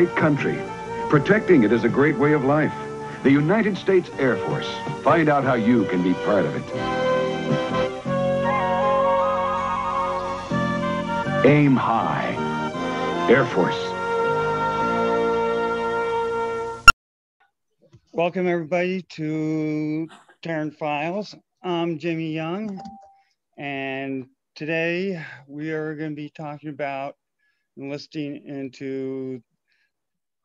Great country. Protecting it is a great way of life. The United States Air Force. Find out how you can be part of it. Aim high. Air Force. Welcome everybody to Terran Files. I'm Jamie Young, and today we are going to be talking about enlisting into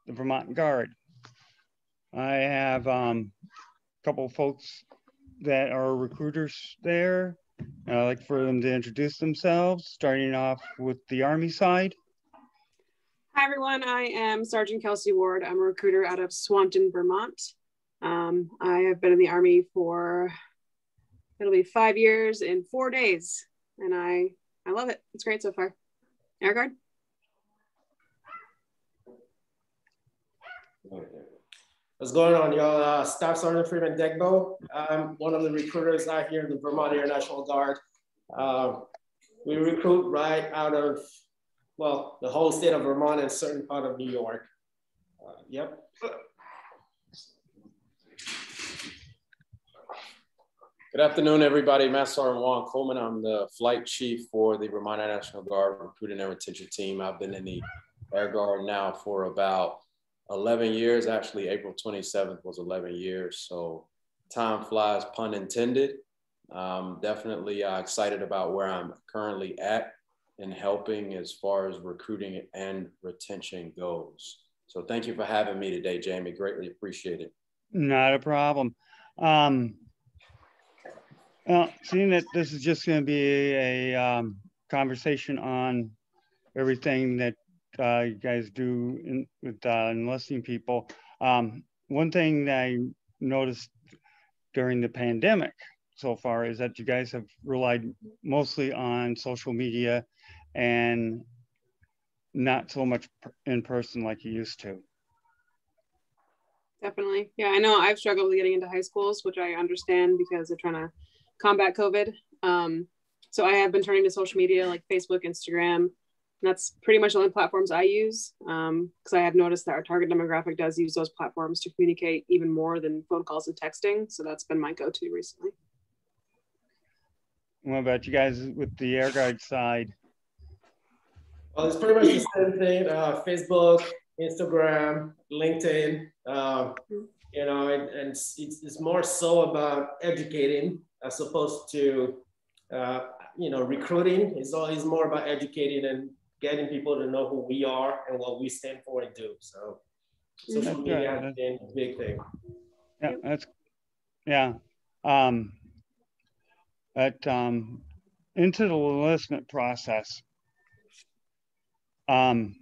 the Vermont Guard. I have um, a couple folks that are recruiters there. I'd like for them to introduce themselves, starting off with the Army side. Hi, everyone. I am Sergeant Kelsey Ward. I'm a recruiter out of Swanton, Vermont. Um, I have been in the Army for it'll be five years in four days, and I I love it. It's great so far. Air Guard. What's going on, y'all? Uh, Staff Sergeant Freeman Degboe. I'm one of the recruiters out here in the Vermont Air National Guard. Uh, we recruit right out of, well, the whole state of Vermont and certain part of New York. Uh, yep. Good afternoon, everybody. Master Sergeant Juan Coleman. I'm the flight chief for the Vermont Air National Guard recruiting and retention team. I've been in the Air Guard now for about 11 years. Actually, April 27th was 11 years. So time flies, pun intended. Um, definitely uh, excited about where I'm currently at and helping as far as recruiting and retention goes. So thank you for having me today, Jamie. Greatly appreciate it. Not a problem. Um, well, seeing that this is just going to be a um, conversation on everything that uh, you guys do in, with uh, enlisting people, um, one thing that I noticed during the pandemic so far is that you guys have relied mostly on social media and not so much in person like you used to. Definitely. Yeah, I know I've struggled with getting into high schools, which I understand because they're trying to combat COVID. Um, so I have been turning to social media like Facebook, Instagram. That's pretty much the only platforms I use because um, I have noticed that our target demographic does use those platforms to communicate even more than phone calls and texting. So that's been my go-to recently. What about you guys with the air guard side? Well, it's pretty much the same thing. Uh, Facebook, Instagram, LinkedIn. Uh, you know, and, and it's, it's more so about educating as opposed to uh, you know recruiting is always more about educating and getting people to know who we are and what we stand for and do so. Social media has been a big thing. Yeah that's yeah um but um into the enlistment process um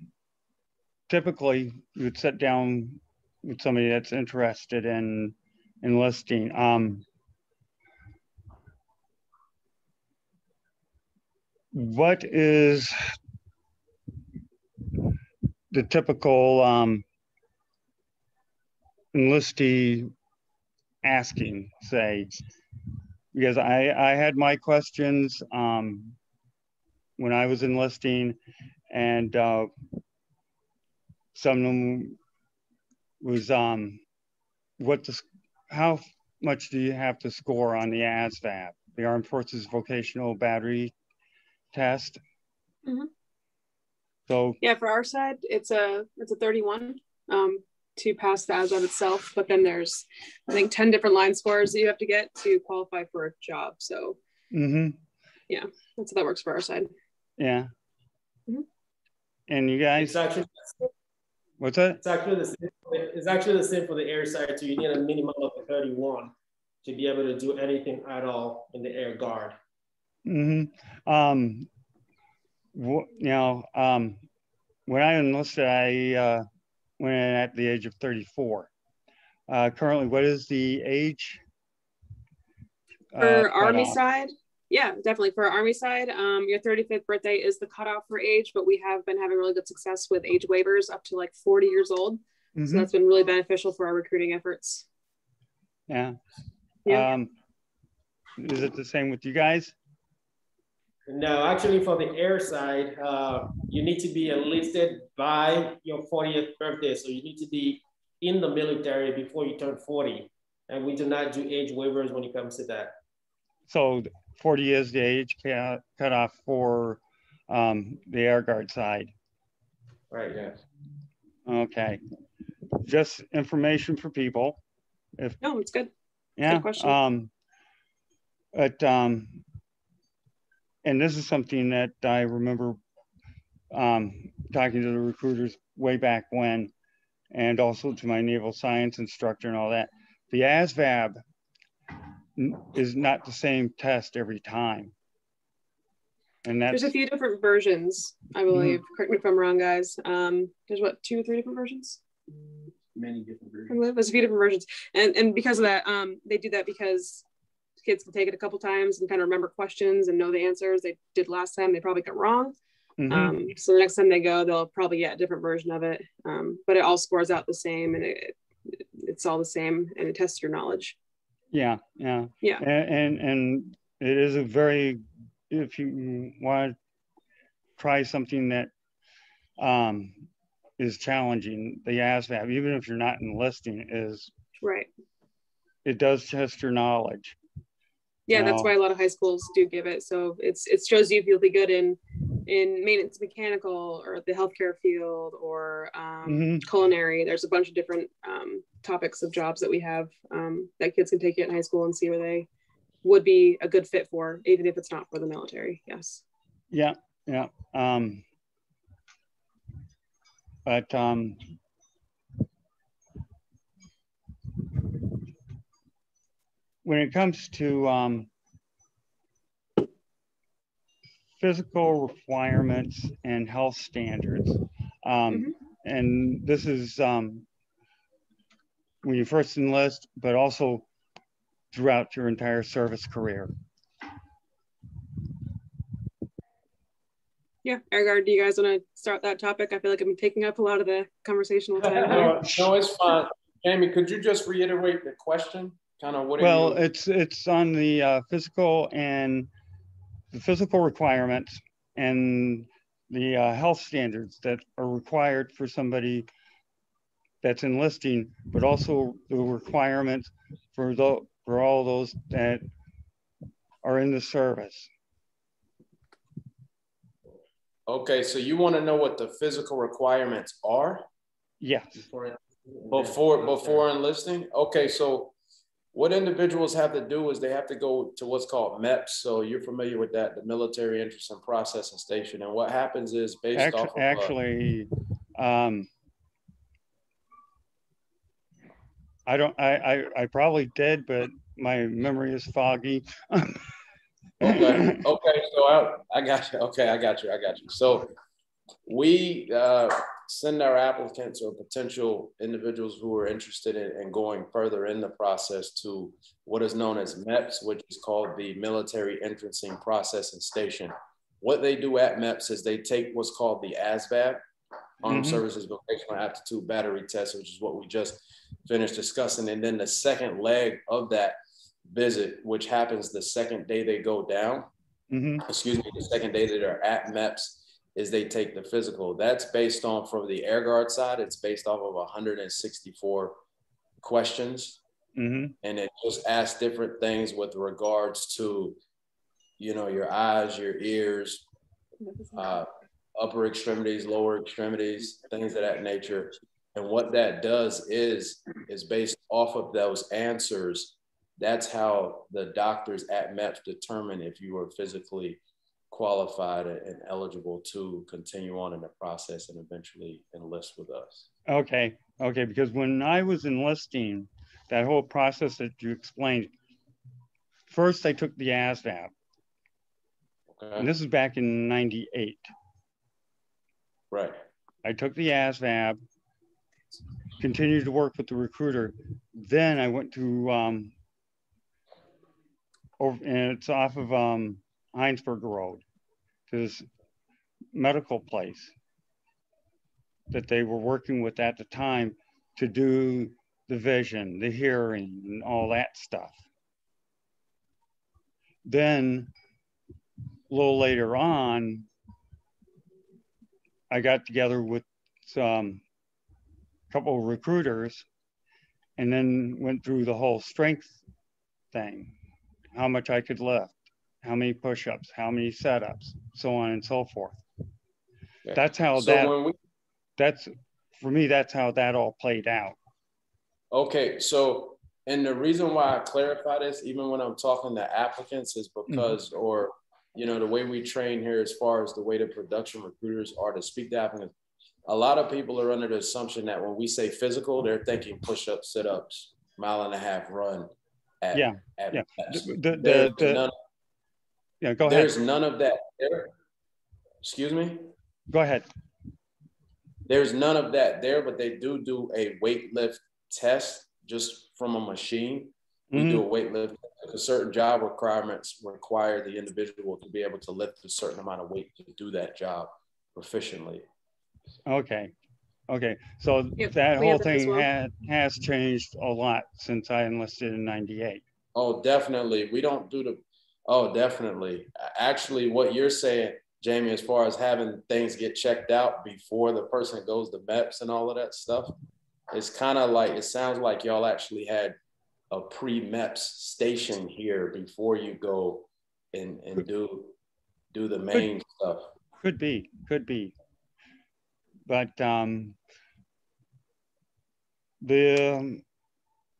typically you would sit down with somebody that's interested in enlisting um what is the typical um, enlistee asking, say? Because I, I had my questions um, when I was enlisting, and uh, some of them was um, what the, how much do you have to score on the ASVAB, the Armed Forces Vocational Battery test. Mm-hmm. So yeah, for our side, it's a it's a 31 um, to pass the ASVAB itself, but then there's I think 10 different line scores that you have to get to qualify for a job. So mm-hmm. yeah, that's how that works for our side. Yeah. Mm-hmm. And you guys, it's actually what's that? It's actually the same. It's actually the same for the air side too. You need a minimum of 31 to be able to do anything at all in the air guard. Mm-hmm. Um, you know, um, when I enlisted, I uh, went in at the age of 34. Uh, currently, what is the age? For uh, Army off? side, yeah, definitely. For Army side, um, your 35th birthday is the cutoff for age, but we have been having really good success with age waivers up to like 40 years old. Mm-hmm. So that's been really beneficial for our recruiting efforts. Yeah. Yeah. Um, is it the same with you guys? No, actually, for the air side, uh, you need to be enlisted by your 40th birthday. So you need to be in the military before you turn 40. And we do not do age waivers when it comes to that. So 40 is the age cut cutoff for um, the air guard side. Right. Yes. Okay. Just information for people. If No, it's good. yeah. question. Um, but um, and this is something that I remember um, talking to the recruiters way back when, and also to my naval science instructor and all that. The ASVAB is not the same test every time. And that's There's a few different versions, I believe. Correct me if I'm wrong, guys. Um, there's what two or three different versions. Many different versions. there's a few different versions, and and because of that, um, they do that because kids can take it a couple times and kind of remember questions and know the answers they did last time. They probably got wrong. Mhm. Um, so the next time they go, they'll probably get a different version of it. Um, but it all scores out the same, and it, it's all the same, and it tests your knowledge. Yeah, yeah, Yeah. and and, and it is a very if you want to try something that um, is challenging, the ASVAB, even if you're not enlisting, is Right. it does test your knowledge. Yeah, that's why a lot of high schools do give it. So it's it shows you if you'll be good in in maintenance mechanical or the healthcare field or um, Mhm. culinary. There's a bunch of different um, topics of jobs that we have um, that kids can take it in high school and see where they would be a good fit for, even if it's not for the military. Yes. Yeah, yeah. Um, but um, when it comes to um, physical requirements and health standards, um, and this is um, when you first enlist, but also throughout your entire service career. Yeah. Air Guard, do you guys want to start that topic? I feel like I'm taking up a lot of the conversational time. here. No, no, it's fine. Jamie, could you just reiterate the question? Kind of what Well, you? it's it's on the uh, physical and the physical requirements and the uh, health standards that are required for somebody that's enlisting, but also the requirements for the for all those that are in the service. Okay, so you want to know what the physical requirements are Yes. Before, before before enlisting? Okay, so what individuals have to do is they have to go to what's called MEPS. So you're familiar with that, the Military Interest and Processing Station. And what happens is based Actually, off of uh, actually um, I don't. I, I I probably did, but my memory is foggy. Okay. Okay. So I, I got you. Okay. I got you. I got you. So we uh, send our applicants or potential individuals who are interested in, in going further in the process to what is known as MEPS, which is called the Military Entrancing Processing Station. What they do at MEPS is they take what's called the ASVAB, Armed Mhm. Services Vocational Aptitude Battery Test, which is what we just finished discussing. And then the second leg of that visit, which happens the second day they go down, hmm excuse me, the second day that they're at MEPS, is they take the physical. That's based on from the air guard side, it's based off of 164 questions. hmm And it just asks different things with regards to, you know, your eyes, your ears, uh, upper extremities, lower extremities, things of that nature. And what that does is, is based off of those answers, that's how the doctors at MEPS determine if you are physically qualified and eligible to continue on in the process and eventually enlist with us. Okay. Okay. Because when I was enlisting, that whole process that you explained, first I took the ASVAB, Okay. and this is back in '98. Right. I took the ASVAB, continued to work with the recruiter. Then I went to, um, over, and it's off of um, Heinsberg Road, to this medical place that they were working with at the time to do the vision, the hearing, and all that stuff. Then a little later on, I got together with some couple of recruiters and then went through the whole strength thing how much I could lift, how many push ups, how many setups, so on and so forth. Yeah. That's how So that, we that's for me, that's how that all played out. Okay, so and the reason why I clarify this, even when I'm talking to applicants, is mm-hmm. because, or you know, the way we train here, as far as the way the production recruiters are to speak to applicants, a lot of people are under the assumption that when we say physical, they're thinking push-ups, sit-ups, mile and a half run. At, Yeah, at yeah. The, the, the, yeah, go ahead. there's none of that there. Excuse me. Go ahead. There's none of that there, but they do do a weight lift test just from a machine. We Mhm. do a weight lift. A certain job requirements require the individual to be able to lift a certain amount of weight to do that job proficiently. Okay. Okay. So Yep, that we whole have that as thing well. had, has changed a lot since I enlisted in 98. Oh, definitely. We don't do the. Oh, definitely. Actually, what you're saying, Jamie, as far as having things get checked out before the person goes to MEPS and all of that stuff, it's kind of like it sounds like y'all actually had a pre-MEPS station here before you go and and do do the main stuff. Could be, could be. But um, the, um,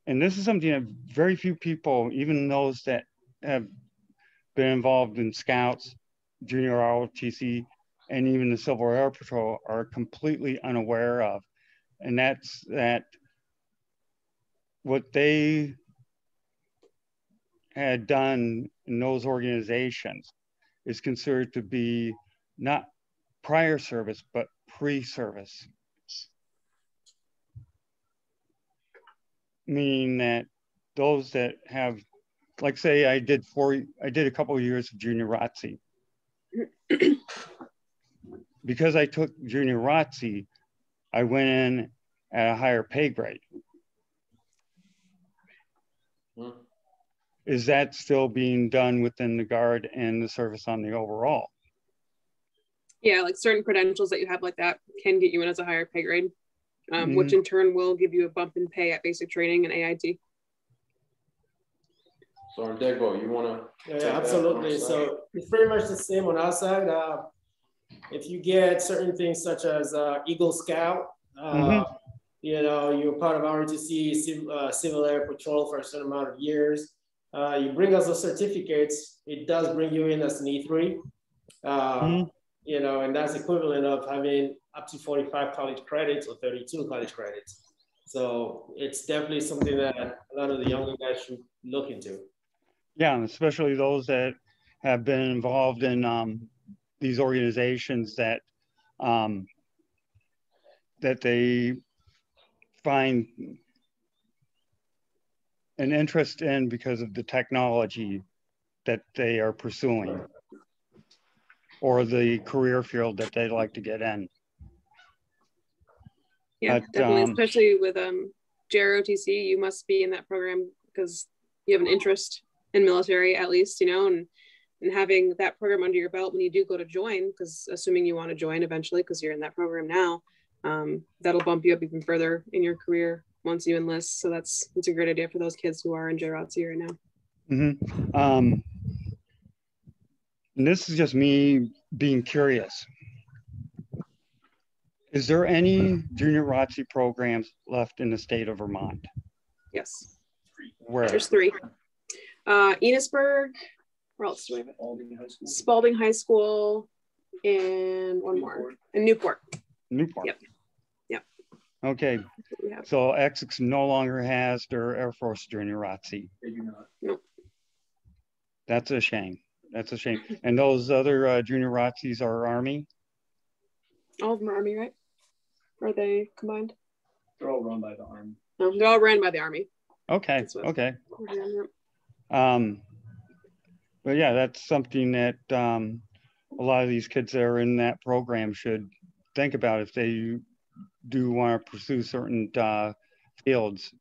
and this is something that very few people, even those that have been involved in scouts, junior ROTC, and even the Civil Air Patrol are completely unaware of. And that's that what they had done in those organizations is considered to be not prior service, but pre-service. Meaning that those that have, like say I did four, I did a couple of years of junior ROTC. because I took junior ROTC, I went in at a higher pay grade. Hmm. Is that still being done within the guard and the service on the overall? Yeah, like certain credentials that you have like that can get you in as a higher pay grade, um, Mm-hmm. which in turn will give you a bump in pay at basic training and AIT. So, Ndegbo, you want to? Yeah, absolutely. So it's pretty much the same on our side. Uh, if you get certain things such as uh, Eagle Scout, uh, Mhm. you know, you're part of ROTC, Civ- uh, Civil Air Patrol for a certain amount of years. Uh, you bring us those certificates, it does bring you in as an E3. Uh, Mhm. You know, and that's equivalent of having up to 45 college credits or 32 college credits. So it's definitely something that a lot of the younger guys should look into. Yeah, and especially those that have been involved in um, these organizations that um, that they find an interest in because of the technology that they are pursuing or the career field that they'd like to get in. Yeah, But, definitely, um, especially with um, JROTC, you must be in that program because you have an interest in military, at least, you know, and and having that program under your belt when you do go to join, because assuming you want to join eventually, because you're in that program now, um, that'll bump you up even further in your career once you enlist. So that's that's a great idea for those kids who are in JROTC right now. Mhm. Um, and this is just me being curious. Is there any junior ROTC programs left in the state of Vermont? Yes, Where? there's three. Uh, Enosburg, where else do we have it? Spaulding High School, and one more, and Newport. Newport. Yep. Yep. Okay, We so Essex no longer has their Air Force junior ROTC. They do not. Nope. That's a shame. That's a shame. And those other uh, junior ROTCs are Army? All of them are Army, right? Are they combined? They're all run by the Army. No, they're all ran by the Army. Okay, That's what- okay. Um, but yeah, that's something that um, a lot of these kids that are in that program should think about if they do want to pursue certain uh, fields.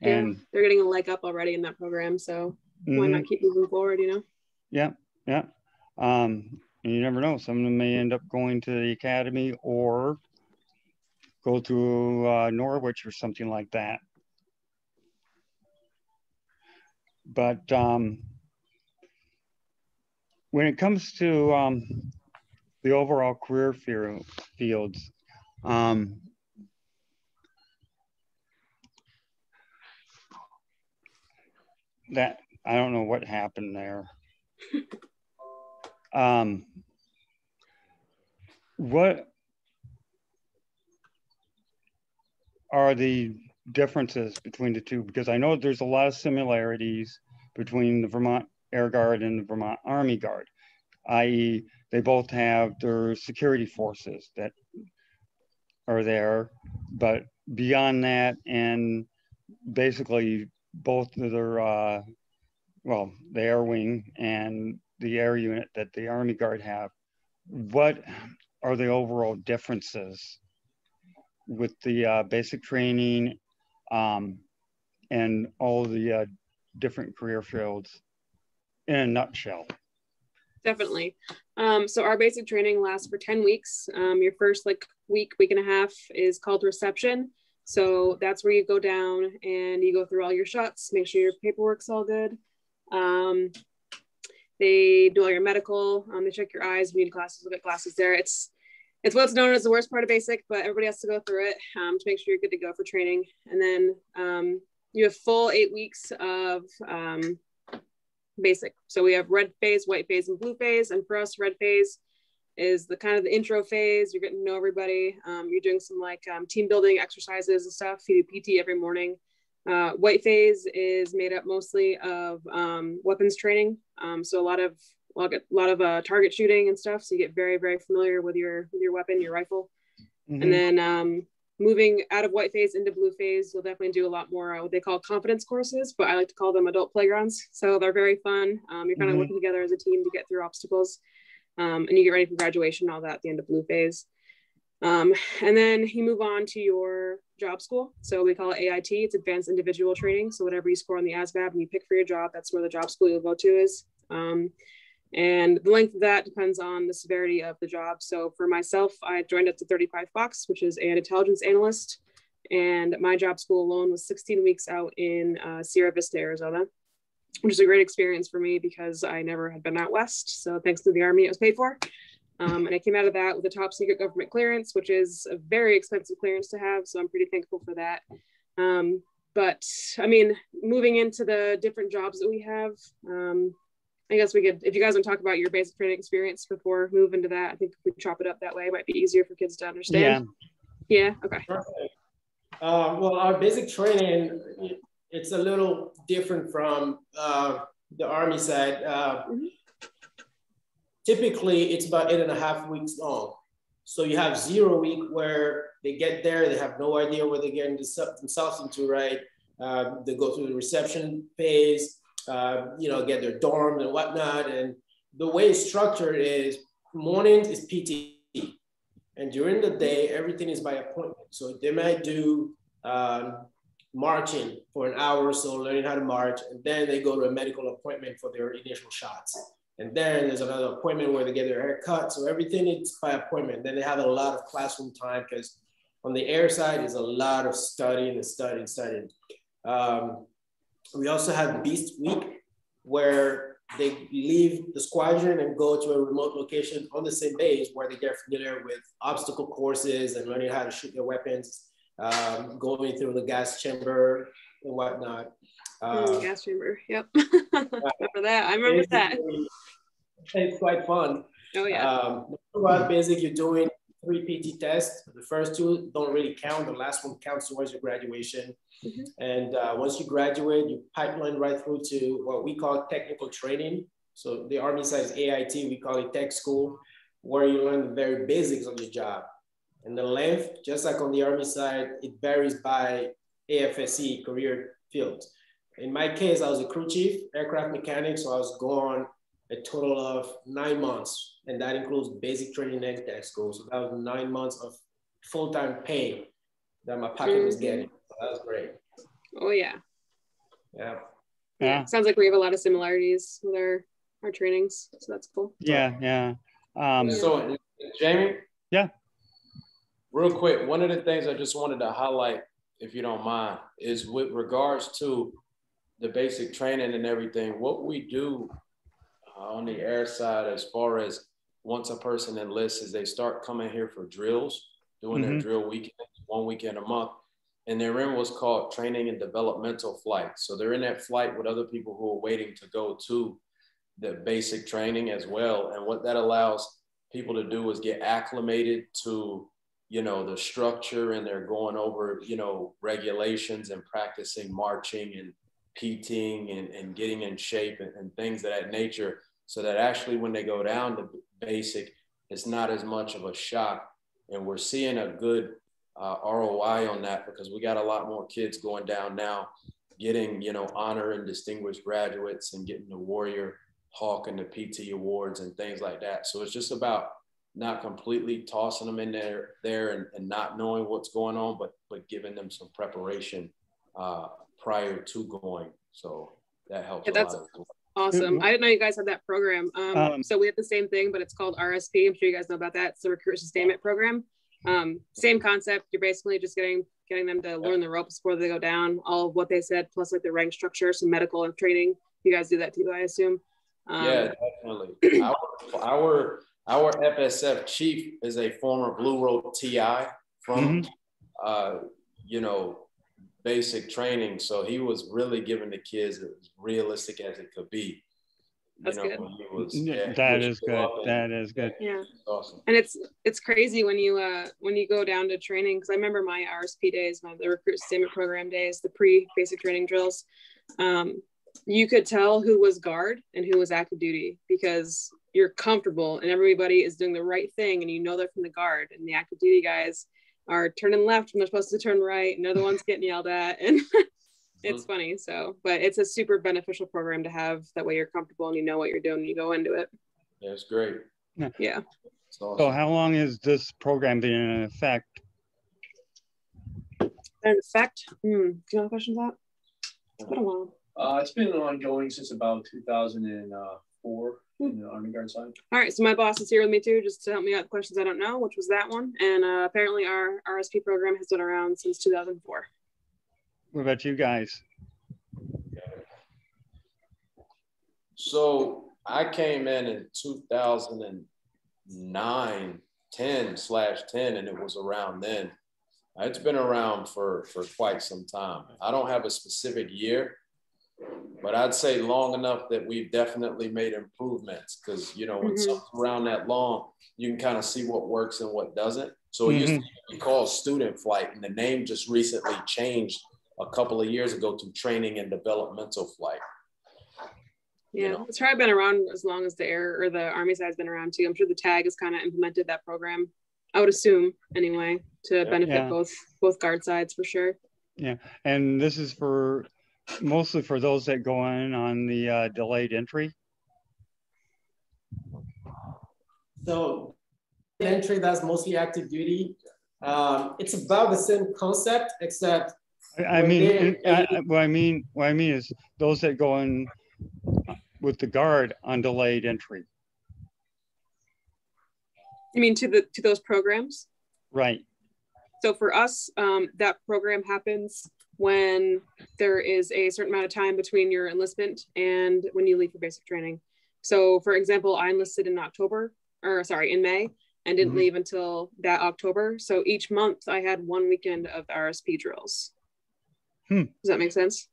Yeah, And they're getting a leg up already in that program, so why mhm, not keep moving forward? You know. yeah, yeah. Um, and you never know, some of them may end up going to the academy or go to uh, Norwich or something like that. But um, when it comes to um, the overall career fields, um, that I don't know what happened there. um, what are the differences between the two? Because I know there's a lot of similarities between the Vermont Air Guard and the Vermont Army Guard, i.e., they both have their security forces that are there, but beyond that, and basically both their, uh, well, the air wing and the air unit that the Army Guard have, what are the overall differences with the uh, basic training um, and all the uh, different career fields in a nutshell? Definitely. Um, so our basic training lasts for 10 weeks. Um, your first like week, week and a half is called reception. So that's where you go down and you go through all your shots, make sure your paperwork's all good. Um, they do all your medical. Um, they check your eyes. We need glasses. We'll get glasses there. It's it's what's known as the worst part of basic, but everybody has to go through it um, to make sure you're good to go for training. And then um, you have full eight weeks of um, basic. So we have red phase, white phase, and blue phase. And for us, red phase is the kind of the intro phase. You're getting to know everybody. Um, you're doing some like um, team building exercises and stuff. You do PT every morning. Uh, white phase is made up mostly of um, weapons training. So a lot of a lot of uh, target shooting and stuff. So you get very very familiar with your with your weapon, your rifle. Mm-hmm. And then um, moving out of white phase into blue phase, you'll definitely do a lot more uh, what they call confidence courses, but I like to call them adult playgrounds. So they're very fun. Um, you're kind of mm-hmm. working together as a team to get through obstacles um, and you get ready for graduation, all that at the end of blue phase. Um, and then you move on to your job school. So we call it AIT, it's advanced individual training. So whatever you score on the ASVAB and you pick for your job, that's where the job school you'll go to is. Um, and the length of that depends on the severity of the job. So for myself, I joined up to 35 Fox, which is an intelligence analyst. And my job school alone was 16 weeks out in uh, Sierra Vista, Arizona which is a great experience for me because I never had been out west. So thanks to the Army, it was paid for. Um, and I came out of that with a top secret government clearance, which is a very expensive clearance to have. So I'm pretty thankful for that. Um, but I mean, moving into the different jobs that we have, um, I guess we could, if you guys want to talk about your basic training experience before move into that, I think if we chop it up that way, it might be easier for kids to understand. Yeah. Yeah. Okay. Uh, well, our basic training, it's a little different from uh, the Army side. Uh, mm-hmm. Typically, it's about eight and a half weeks long. So you have zero week where they get there, they have no idea what they're getting themselves into, right? Uh, they go through the reception phase, uh, you know, get their dorm and whatnot. And the way it's structured is morning is PT. And during the day, everything is by appointment. So they might do um, marching for an hour or so, learning how to march, and then they go to a medical appointment for their initial shots. And then there's another appointment where they get their hair cut. So everything is by appointment. Then they have a lot of classroom time because on the air side is a lot of studying and studying, studying. Um, we also have Beast Week where they leave the squadron and go to a remote location on the same base where they get familiar with obstacle courses and learning how to shoot their weapons um, going through the gas chamber and whatnot. Uh, gas chamber, yep. remember that? I remember that. It's quite fun. Oh yeah. Um, about basic, you're doing three PT tests. The first two don't really count. The last one counts towards your graduation. Mm-hmm. And uh, once you graduate, you pipeline right through to what we call technical training. So the Army says AIT, we call it tech school, where you learn the very basics of your job. And the length, just like on the Army side, it varies by AFSC career field. In my case, I was a crew chief, aircraft mechanic, so I was gone a total of nine months, and that includes basic training and tech school. So that was nine months of full-time pay that my pocket was getting. So that was great. Oh yeah. Yeah. Yeah. Sounds like we have a lot of similarities with our our trainings. So that's cool. Yeah, yeah. Um, So, Jamie? Yeah. Real quick, one of the things I just wanted to highlight, if you don't mind, is with regards to the basic training and everything, what we do uh, on the air side as far as once a person enlists is they start coming here for drills, doing their Mhm. drill weekend, one weekend a month. And they're in what's called training and developmental flight. So they're in that flight with other people who are waiting to go to the basic training as well. And what that allows people to do is get acclimated to, you know, the structure and they're going over, you know, regulations and practicing marching and PTing and, and getting in shape and, and things of that nature. So that actually when they go down to basic, it's not as much of a shock. And we're seeing a good uh, ROI on that because we got a lot more kids going down now, getting, you know, honor and distinguished graduates and getting the Warrior Hawk and the PT awards and things like that. So it's just about not completely tossing them in there there and, and not knowing what's going on, but but giving them some preparation uh, prior to going. So that helps. Yeah, a that's- lot as well. Awesome. I didn't know you guys had that program. Um, Um, so we have the same thing, but it's called RSP. I'm sure you guys know about that. It's the Recruit Sustainment Program. Um, same concept. You're basically just getting getting them to learn the ropes before they go down. All of what they said, plus like the rank structure, some medical and training. You guys do that too, I assume. Um, yeah, definitely. Our, our our FSF chief is a former Blue Rope TI from, uh, you know, basic training. So he was really giving the kids as realistic as it could be. That's you know, good. he was, Yeah, yeah, he that would is show good. That is good. Yeah. Awesome. and it's it's crazy when you uh when you go down to training because i remember my rsp days my the recruit sustainment program days the pre basic training drills um you could tell who was guard and who was active duty because you're comfortable and everybody is doing the right thing and you know they're from the guard and the active duty guys are turning left when they're supposed to turn right and they're the ones getting yelled at and it's funny so but it's a super beneficial program to have that way you're comfortable and you know what you're doing when you go into it. Yeah, it's great. yeah. It's awesome. So how long has this program been in effect? in effect? Hmm, do you have questions on that? It's been a while. Uh, it's been ongoing since about 2004 in the Army Guard side. All right, so my boss is here with me too, just to help me out with questions I don't know, which was that one. And uh, apparently, our RSP program has been around since 2004. What about you guys? So I came in in 2009, 10 slash 10, and it was around then. It's been around for, for quite some time. I don't have a specific year, but I'd say long enough that we've definitely made improvements because, you know, when Mhm. something's around that long, you can kind of see what works and what doesn't. So it used to be called student flight, and the name just recently changed a couple of years ago to training and developmental flight. You Yeah, know. it's probably been around as long as the air or the Army side's been around too. I'm sure the tag has kind of implemented that program. I would assume anyway to benefit Yeah. both both guard sides for sure. Yeah, and this is for mostly for those that go in on the uh, delayed entry. So entry, that's mostly active duty. Um, it's about the same concept, except I, I mean, I- I- what I mean, what I mean is those that go in with the guard on delayed entry. You mean to the to those programs? Right. So for us, um, that program happens when there is a certain amount of time between your enlistment and when you leave for basic training. So for example, I enlisted in October, or sorry, in May, and didn't Mhm. leave until that October. So each month I had one weekend of RSP drills. Hmm. Does that make sense?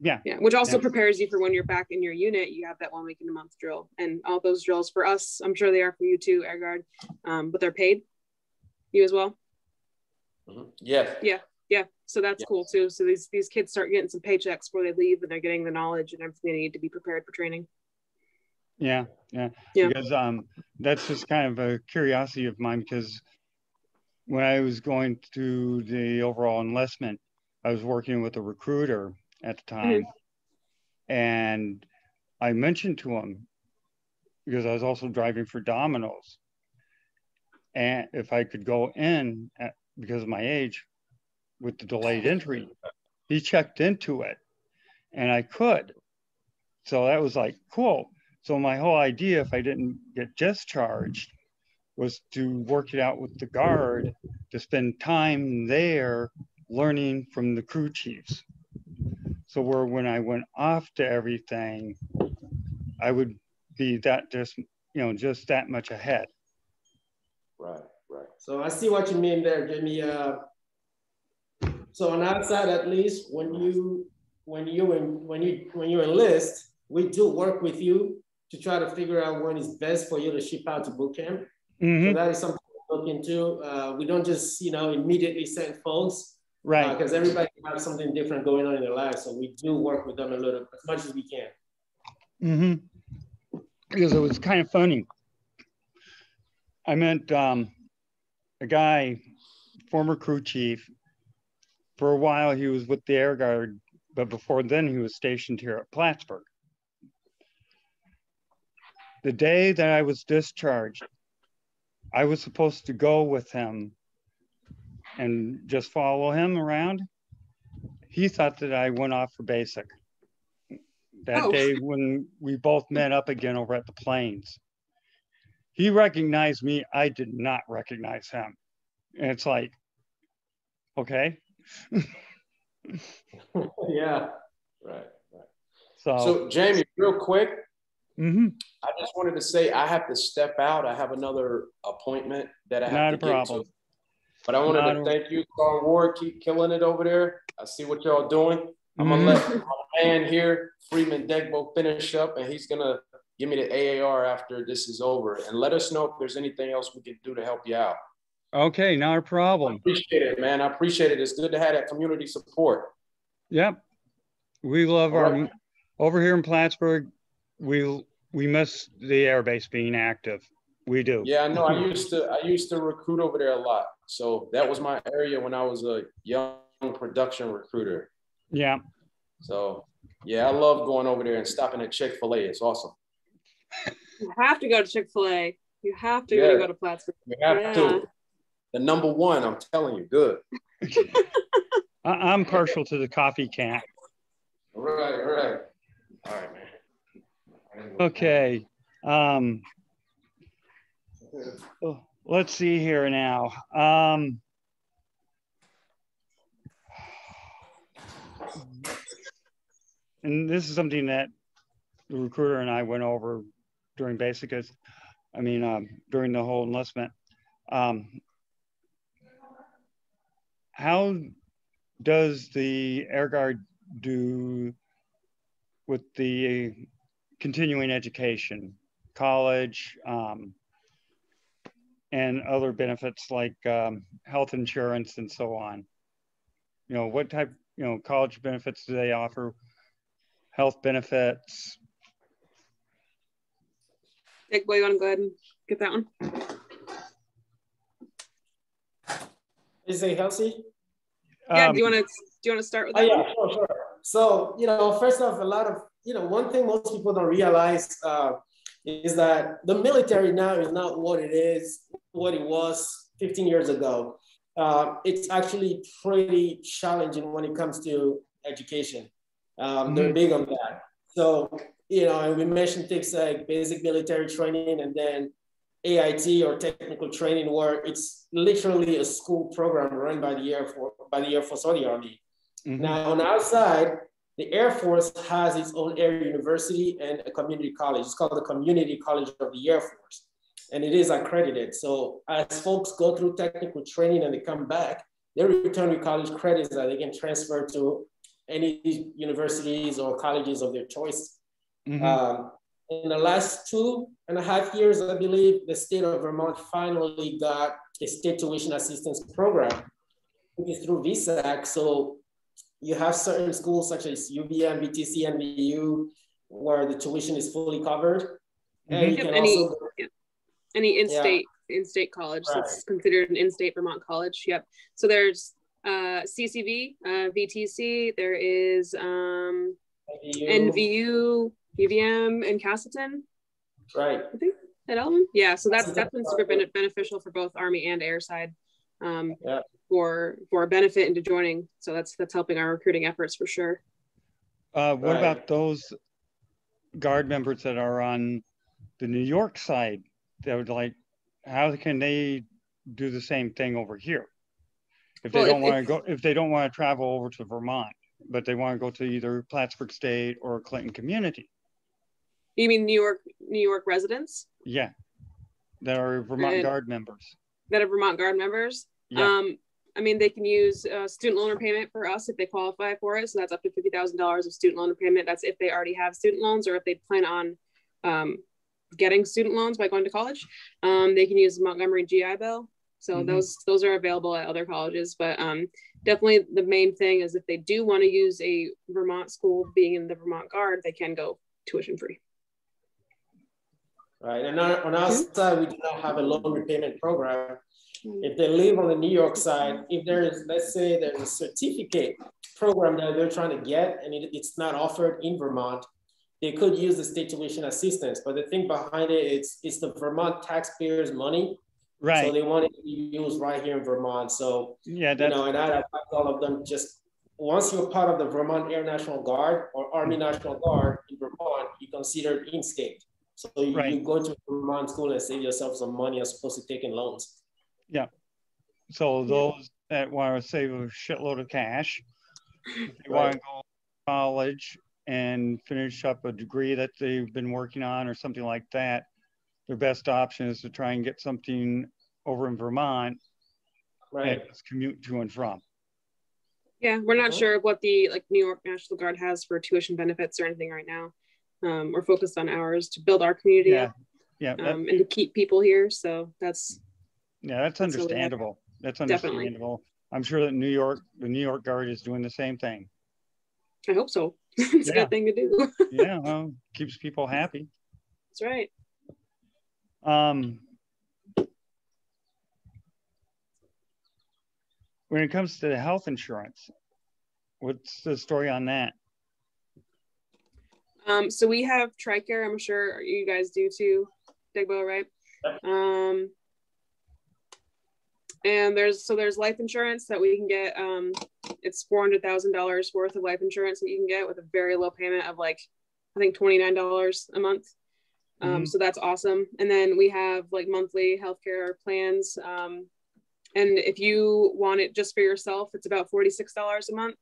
Yeah. Yeah, which also Yeah. prepares you for when you're back in your unit, you have that one week in a month drill. And all those drills for us, I'm sure they are for you too, Air Guard, um, but they're paid. You as well? Mhm. Yeah. Yeah, so that's Yeah. cool too. So these these kids start getting some paychecks before they leave, and they're getting the knowledge and everything they need to be prepared for training. Yeah. Yeah. Yeah. Because um, that's just kind of a curiosity of mine because when I was going through the overall enlistment, I was working with a recruiter at the time. And I mentioned to him, because I was also driving for Domino's, and if I could go in at, because of my age with the delayed entry, he checked into it and I could. so that was like cool. So my whole idea, if I didn't get discharged, was to work it out with the guard to spend time there learning from the crew chiefs. So where when I went off to everything, I would be that just you know just that much ahead. Right, right. So I see what you mean there, Jamie. Uh, so on our side, at least, when you when you when you when you enlist, we do work with you to try to figure out when is best for you to ship out to boot camp. Mm-hmm. So that is something to look into. Uh, we don't just you know immediately send folks, right? Because uh, everybody has something different going on in their lives. So we do work with them a little as much as we can. Mm-hmm. Because it was kind of funny. I met um, a guy, former crew chief. For a while, he was with the Air Guard, but before then, he was stationed here at Plattsburgh. The day that I was discharged, I was supposed to go with him and just follow him around. He thought that I went off for basic that oh. day when we both met up again over at the plains. He recognized me. I did not recognize him. And it's like, okay. yeah. Right. Right. So, so Jamie, real quick, mm-hmm. I just wanted to say I have to step out. I have another appointment that I have not to a problem. To. But I wanted not to a... thank you, Carl Ward. Keep killing it over there. I see what y'all doing. I'm gonna let mm-hmm. my man here, Freeman Degboe, finish up, and he's gonna give me the AAR after this is over, and let us know if there's anything else we can do to help you out. Okay, not a problem. I appreciate it, man. I appreciate it. It's good to have that community support. Yep, we love All our right. over here in Plattsburgh. We we miss the airbase being active. We do. Yeah, I know. I used to I used to recruit over there a lot. So that was my area when I was a young production recruiter. Yeah. So yeah, I love going over there and stopping at Chick Fil A. It's awesome. You have to go to Chick Fil A. You have to yeah. go to Plattsburgh. You have yeah. to. The number one, I'm telling you, good. I'm partial to the coffee cat. Right, right. All right, man. Okay. Um, let's see here now. Um, and this is something that the recruiter and I went over during basic, I mean, um, during the whole enlistment. Um, how does the Air Guard do with the continuing education, college, um, and other benefits like um, health insurance and so on? You know, what type, you know, college benefits do they offer? health benefits. Nick, boy, you want to go ahead and get that one? Is it healthy? Yeah. Um, do you want to do you want to start with oh, that? Oh, yeah, sure, sure. So you know, first off, a lot of you know, one thing most people don't realize uh, is that the military now is not what it is, what it was 15 years ago. Uh, it's actually pretty challenging when it comes to education. Um, they're mm-hmm. big on that. So, you know, and we mentioned things like basic military training and then AIT or technical training, where it's literally a school program run by the Air Force, by the Air Force or the Army. Mm-hmm. Now, on our side, the Air Force has its own air university and a community college. It's called the Community College of the Air Force, and it is accredited. So, as folks go through technical training and they come back, they return with college credits that they can transfer to any universities or colleges of their choice. Mm-hmm. Um, in the last two and a half years, I believe the state of Vermont finally got a state tuition assistance program, which is through VSAC. So you have certain schools such as UVM, VTC, and VU, where the tuition is fully covered. Mm-hmm. And you can any, also any in-state yeah. in-state college right. that's considered an in-state Vermont college. Yep. So there's uh, CCV, uh, VTC. There is um, NVU, UVM, and Castleton. Right. I think at Elm. Yeah. So that's that's been super beneficial for both Army and Air side. Um, yeah. For for a benefit into joining, so that's that's helping our recruiting efforts for sure. Uh, what right. about those guard members that are on the New York side that would like, how can they do the same thing over here? If they Well, don't want to go, if they don't want to travel over to Vermont, but they want to go to either Plattsburgh State or Clinton Community. You mean New York, New York residents Yeah. That are Vermont And- Guard members. that are Vermont Guard members? Yeah. Um, I mean, they can use uh, student loan repayment for us if they qualify for it. So that's up to fifty thousand dollars of student loan repayment. That's if they already have student loans or if they plan on um, getting student loans by going to college. Um, they can use Montgomery GI Bill. So Mhm. those those are available at other colleges. But um, definitely the main thing is if they do want to use a Vermont school, being in the Vermont Guard, they can go tuition free. Right, and on, on our side, we do not have a loan repayment program. Mm. If they live on the New York side, if there is, let's say there's a certificate program that they're trying to get and it, it's not offered in Vermont, they could use the state tuition assistance. But the thing behind it, it's, it's the Vermont taxpayers' money. Right. So they want it to be used right here in Vermont. So, Yeah, you that's, know, and I advise all of them just, once you're part of the Vermont Air National Guard or Army National Guard in Vermont, you consider in state. So you, Right. you go to Vermont school and save yourself some money as opposed to taking loans. Yeah. So those that want to save a shitload of cash, if they want to go to college and finish up a degree that they've been working on or something like that, their best option is to try and get something over in Vermont Right. and commute to and from. Yeah, we're not sure what the like New York National Guard has for tuition benefits or anything right now. Um, we're focused on ours to build our community Yeah, up yeah, that, um, and to keep people here. So that's yeah, that's that's what we understandable. That's Definitely. understandable. I'm sure that New York, the New York Guard is doing the same thing. I hope so. it's a good thing to do. Yeah, well, keeps people happy. That's right. Um, when it comes to the health insurance, what's the story on that? Um, so we have TRICARE. I'm sure you guys do too, Degboe, right? Um, and there's so there's life insurance that we can get. Um, it's four hundred thousand dollars worth of life insurance that you can get with a very low payment of like I think twenty nine dollars a month. Um, Mhm. So that's awesome. And then we have like monthly healthcare plans. Um, and if you want it just for yourself, it's about forty six dollars a month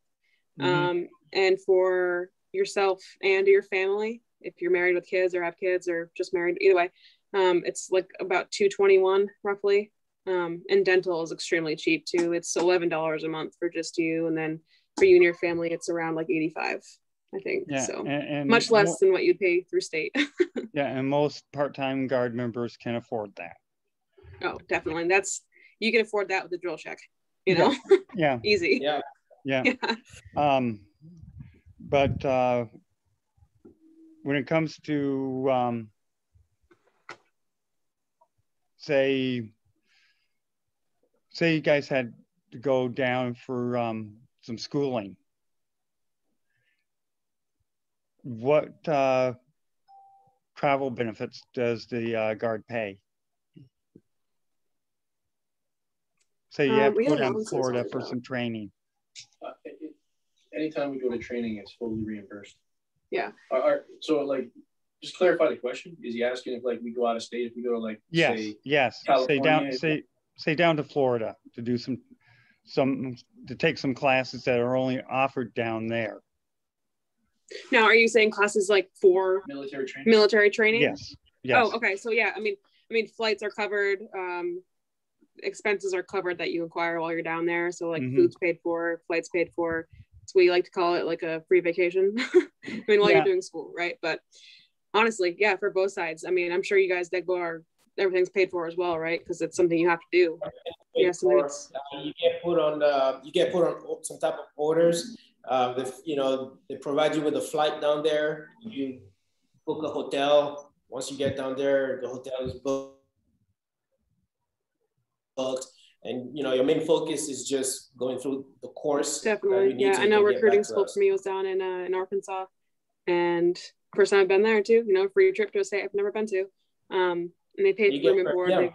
Mhm. um, and for yourself and your family if you're married with kids or have kids or just married either way um, it's like about 221 roughly. Um, and dental is extremely cheap too. It's $11 a month for just you and then for you and your family it's around like 85 i think yeah, so. and, and much mo- less than what you'd pay through state. Yeah, and most part-time guard members can afford that. oh definitely. And that's you can afford that with a drill check you know? Yeah, easy. Yeah. yeah. yeah. Um, but uh, when it comes to um, say, say you guys had to go down for um, some schooling, what uh, travel benefits does the uh, guard pay? Say you Um, have to go down to Florida for some training. It- it- Anytime we go to training, it's fully reimbursed. Yeah. Are, are- so like, just clarify the question. Is he asking if like we go out of state, if we go to like, Yes, say, yes. Say down, say, say down to Florida to do some, some, to take some classes that are only offered down there. now are you saying classes like for military training? military training Yes, yes. Oh, okay. So yeah, I mean, I mean, flights are covered. Um, expenses are covered that you acquire while you're down there. So like Mhm. food's paid for, flights paid for. It's we like to call it like a free vacation. I mean, while Yeah. you're doing school, right? But honestly, yeah, for both sides. I mean, I'm sure you guys, Degboe, are everything's paid for as well, right? Because it's something you have to do. Yeah, so uh, you get put on the, you get put on some type of orders. Uh, the, you know, they provide you with a flight down there. You book a hotel. Once you get down there, the hotel is booked. Booked. And you know, your main focus is just going through the course. Definitely. you need Yeah, so I know recruiting back to school us. for me was down in uh, in Arkansas, and first time I've been there too. You know, free trip to a state I've never been to. Um, and they paid You for room and board, yeah. they,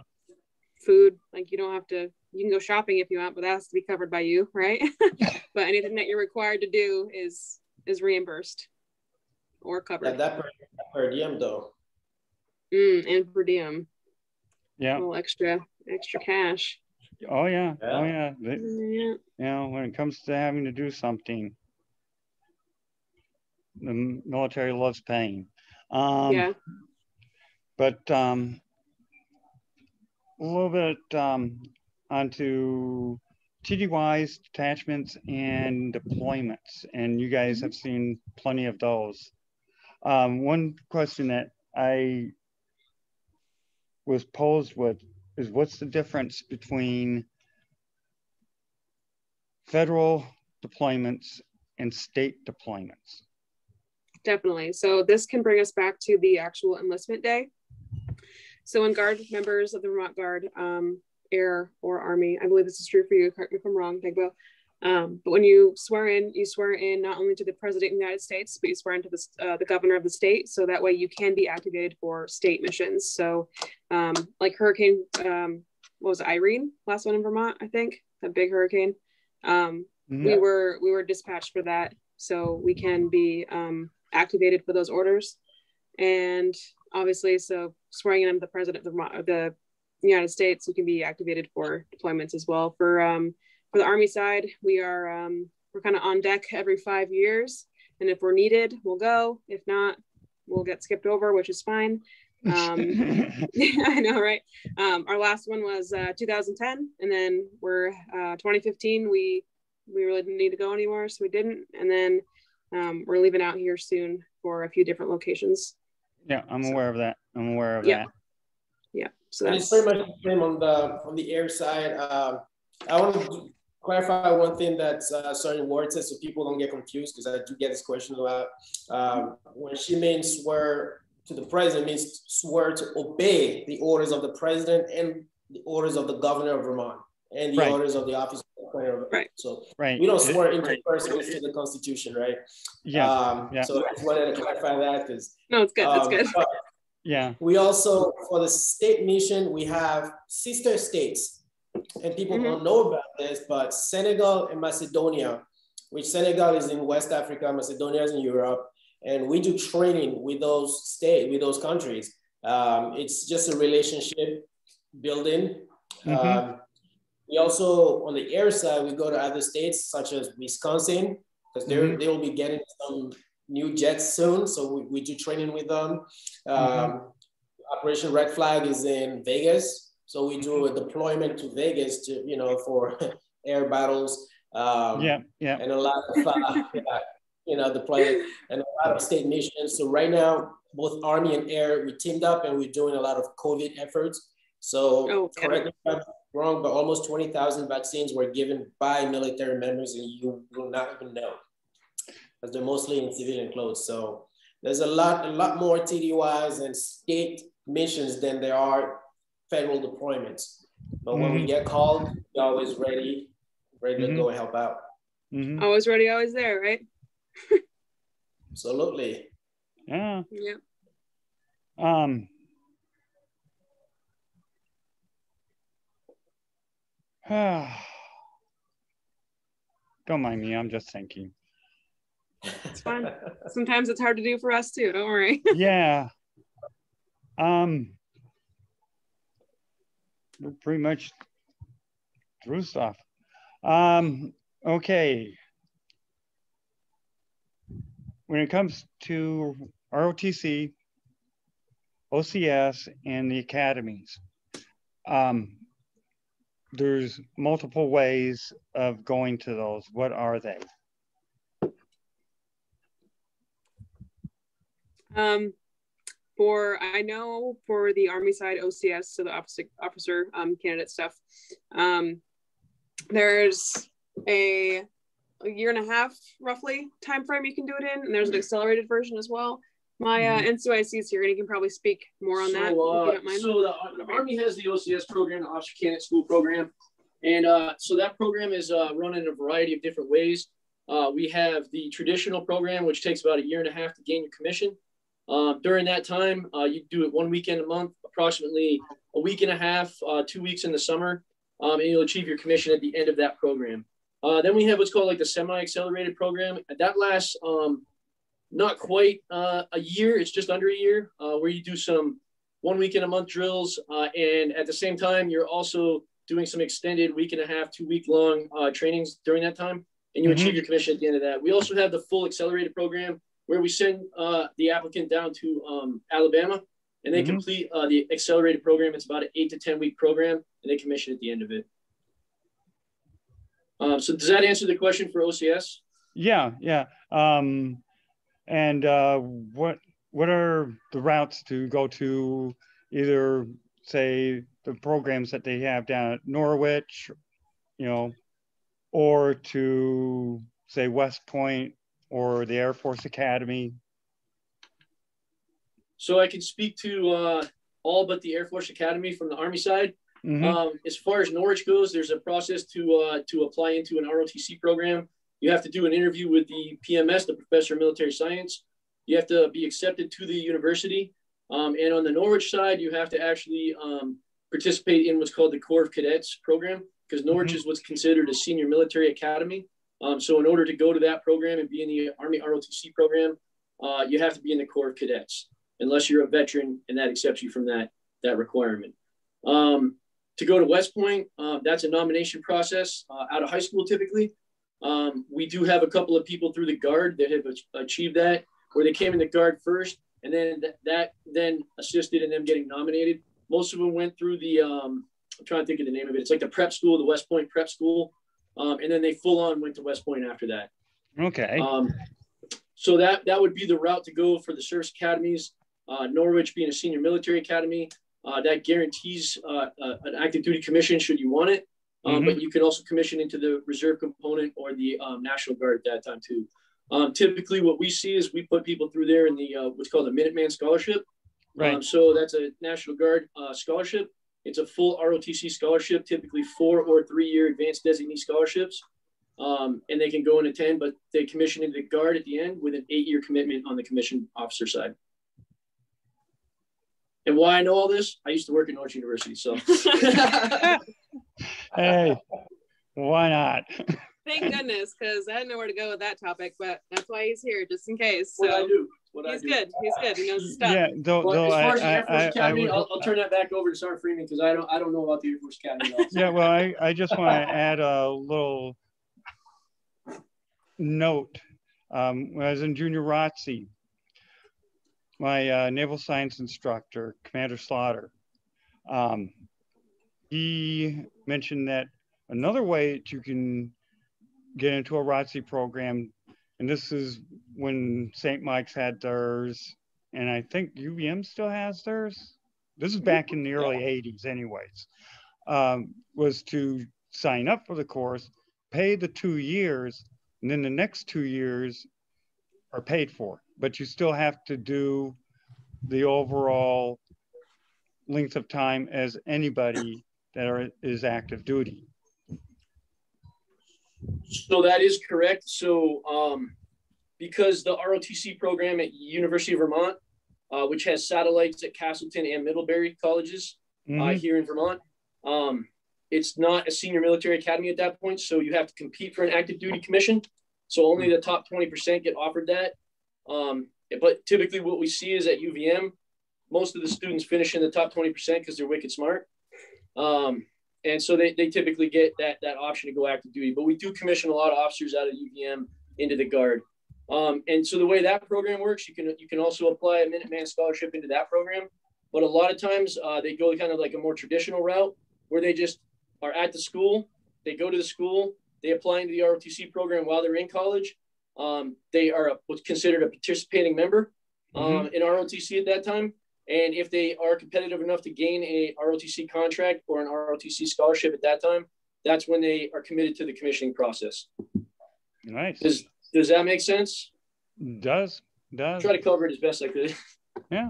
food. Like you don't have to. You can go shopping if you want, but that has to be covered by you, right? but anything that you're required to do is is reimbursed. or covered. Yeah, that per, per diem though. Mm, and per diem. Yeah. A little extra, extra cash. Oh yeah. Yeah. Oh yeah. They- Yeah. you know, when it comes to having to do something, the military loves pain. Um, yeah. But um, a little bit um, onto TDYs, detachments, and deployments, and you guys have seen plenty of those. Um, one question that I was posed with is what's the difference between federal deployments and state deployments? Definitely. So this can bring us back to the actual enlistment day. So when Guard members of the Vermont Guard, um, Air or Army, I believe this is true for you. Correct me if I'm wrong, Degboe. Um, but when you swear in, you swear in not only to the President of the United States, but you swear into the, uh, the governor of the state. So that way you can be activated for state missions. So um, like Hurricane, um, what was it, Irene, last one in Vermont, I think, that big hurricane. Um, we were we were dispatched for that so we can be um, activated for those orders and obviously so swearing in the president of the, of the united states we can be activated for deployments as well for um, for the army side we are um, we're kind of on deck every five years and if we're needed we'll go if not we'll get skipped over which is fine um, I know, right? Um, our last one was uh, 2010, and then we're uh, 2015. We we really didn't need to go anymore, so we didn't. And then um, we're leaving out here soon for a few different locations. yeah, I'm aware of that. I'm aware of Yeah. that. Yeah, so And that's it's pretty much the same on the on the air side. Um, I want to clarify one thing that uh, Sergeant Ward said, so people don't get confused, because I do get this question a lot. Um, when she means swear to the president, means swear to obey the orders of the president and the orders of the governor of Vermont and the Right. orders of the office of the governor. Right. So Right. we don't swear into person to the Constitution, right? Yeah. Um, yeah. So I just wanted to clarify that because no, it's good. That's good. yeah. we also, for the state mission, we have sister states. And people Mhm. don't know about this, but Senegal and Macedonia, which Senegal is in West Africa, Macedonia is in Europe, and we do training with those states, with those countries. Um, it's just a relationship building. Mhm. Um, we also, on the air side, we go to other states such as Wisconsin, because Mhm. they will be getting some new jets soon. So we, we do training with them. Um, Operation Red Flag is in Vegas. So we do a deployment to Vegas to, you know, for air battles. Um, Yeah. Yeah. and a lot of, uh, you know, deployment and a lot of state missions. So right now, both Army and Air, we teamed up and we're doing a lot of COVID efforts. So Oh, correct me if I'm wrong, but almost 20,000 vaccines were given by military members and you will not even know because they're mostly in civilian clothes. So there's a lot, a lot more TDYs and state missions than there are federal deployments. But when we get called, we're always ready, ready to Mhm. go and help out. Mhm. Always ready, always there, right? Absolutely. Yeah. Yeah. Um. Don't mind me. I'm just thinking. It's fine. Sometimes it's hard to do for us too. Don't worry. yeah. Um. We're pretty much through stuff. Um. Okay. When it comes to ROTC, OCS, and the academies, um, there's multiple ways of going to those. What are they? Um, for I know for the Army side, OCS, so the officer officer um, candidate stuff. Um, there's a, a year and a half roughly time frame you can do it in, and there's an accelerated version as well. My uh, NCOIC is here, and he can probably speak more on that. So, uh, so the, the Army has the OCS program, the Officer Candidate School program. And uh, so that program is uh, run in a variety of different ways. Uh, we have the traditional program, which takes about a year and a half to gain your commission. Uh, during that time, uh, you do it one weekend a month, approximately a week and a half, uh, two weeks in the summer, um, and you'll achieve your commission at the end of that program. Uh, then we have what's called like the semi-accelerated program. That lasts um, not quite uh, a year. It's just under a year uh, where you do some one weekend a month drills. Uh, and at the same time, you're also doing some extended week and a half, two week long uh, trainings during that time. And you mm-hmm. achieve your commission at the end of that. We also have the full accelerated program where we send uh, the applicant down to um, Alabama and they mm-hmm. complete uh, the accelerated program. It's about an eight to 10 week program and they commission at the end of it. Um, so does that answer the question for OCS? Yeah, yeah. Um, and uh, what what are the routes to go to either say the programs that they have down at Norwich, you know, or to say West Point or the Air Force Academy? So I can speak to uh, all but the Air Force Academy from the Army side. Mm-hmm. Um, as far as Norwich goes, there's a process to uh, to apply into an ROTC program. You have to do an interview with the PMS, the Professor of Military Science. You have to be accepted to the university. Um, and on the Norwich side, you have to actually um, participate in what's called the Corps of Cadets program because Norwich mm-hmm. is what's considered a senior military academy. Um, so in order to go to that program and be in the Army ROTC program, uh, you have to be in the Corps of Cadets, unless you're a veteran and that accepts you from that, that requirement. Um, to go to West Point, uh, that's a nomination process uh, out of high school typically. Um, we do have a couple of people through the guard that have achieved that, where they came in the guard first, and then th- that then assisted in them getting nominated. Most of them went through the, um, I'm trying to think of the name of it. It's like the prep school, the West Point prep school, um, and then they full on went to West Point after that. Okay. Um, so that that would be the route to go for the service academies. Uh, Norwich being a senior military academy, uh, that guarantees uh, uh, an active duty commission should you want it. Um, mm-hmm. But you can also commission into the reserve component or the um, National Guard at that time too. Um, typically, what we see is we put people through there in the uh, what's called a Minuteman Scholarship. Right. Um, so that's a National Guard uh, scholarship. It's a full ROTC scholarship, typically four or three year advanced designee scholarships. Um, and they can go and attend, but they commission into the Guard at the end with an eight year commitment on the commission officer side. And why I know all this, I used to work at Norwich University. So, hey, why not? Thank goodness, because I didn't know where to go with that topic, but that's why he's here, just in case. So. What I do. What he's I do. good. He's good. He knows his stuff. Yeah, though, well, though as far as I, the Air Force I, Academy, I, will I'll turn that back over to Sergeant Freeman because I don't I don't know about the Air Force Academy. yeah, well, I, I just want to add a little note. Um, when I was in junior ROTC, my uh, naval science instructor, Commander Slaughter, um, he mentioned that another way that you can get into a ROTC program, and this is when St. Mike's had theirs, and I think UVM still has theirs. This is back in the early 80s, anyways, um, was to sign up for the course, pay the two years, and then the next two years are paid for but you still have to do the overall length of time as anybody that are, is active duty. So that is correct. So um, because the ROTC program at University of Vermont, uh, which has satellites at Castleton and Middlebury colleges uh, mm-hmm. uh, here in Vermont, um, it's not a senior military academy at that point. So you have to compete for an active duty commission. So only the top 20% get offered that. Um, but typically, what we see is at UVM, most of the students finish in the top 20% because they're wicked smart. Um, and so they, they typically get that, that option to go active duty. But we do commission a lot of officers out of UVM into the Guard. Um, and so the way that program works, you can you can also apply a Minuteman scholarship into that program. But a lot of times uh, they go kind of like a more traditional route where they just are at the school, they go to the school, they apply into the ROTC program while they're in college, um, they are a, what's considered a participating member um, mm-hmm. in ROTC at that time. And if they are competitive enough to gain a ROTC contract or an ROTC scholarship at that time, that's when they are committed to the commissioning process. Nice. Does, does that make sense? Does. Does. Try to cover it as best I could. Yeah.